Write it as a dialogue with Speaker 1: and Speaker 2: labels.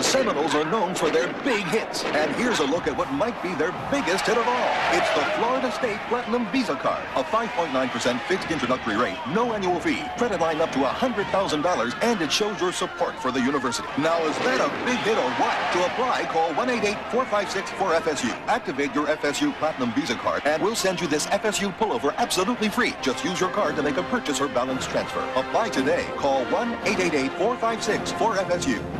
Speaker 1: The Seminoles are known for their big hits. And here's a look at what might be their biggest hit of all. It's the Florida State Platinum Visa Card. A 5.9% fixed introductory rate, no annual fee, credit line up to $100,000, and it shows your support for the university. Now, is that a big hit or what? To apply, call 1-888-456-4FSU. Activate your FSU Platinum Visa Card, and we'll send you this FSU pullover absolutely free. Just use your card to make a purchase or balance transfer. Apply today. Call 1-888-456-4FSU.